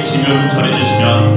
지금 전해주시면.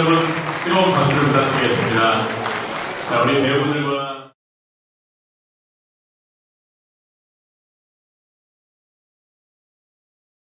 여러분 뜨거운 박수를 부탁드리겠습니다. 자, 우리 배우분들과